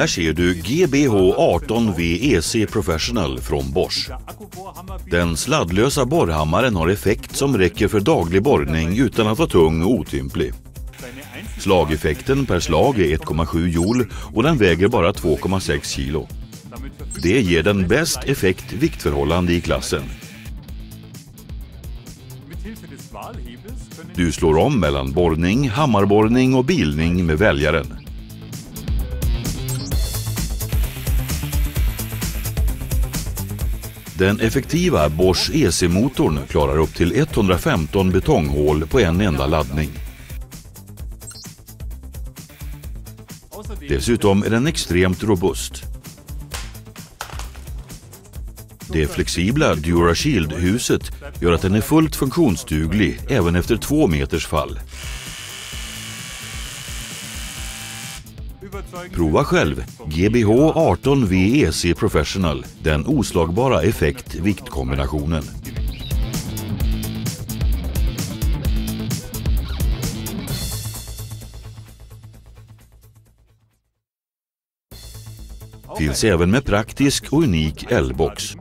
Här ser du GBH 18 VEC Professional från Bosch. Den sladdlösa borrhammaren har effekt som räcker för daglig borrning utan att vara tung och otymplig. Slageffekten per slag är 1,7 joule och den väger bara 2,6 kilo. Det ger den bäst effekt-viktförhållande i klassen. Du slår om mellan borrning, hammarborrning och bilning med väljaren. Den effektiva Bosch EC-motorn klarar upp till 115 betonghål på en enda laddning. Dessutom är den extremt robust. Det flexibla DuraShield-huset gör att den är fullt funktionsduglig även efter två meters fall. Prova själv GBH 18 VEC Professional, den oslagbara effekt-viktkombinationen. Finns även med praktisk och unik L-box.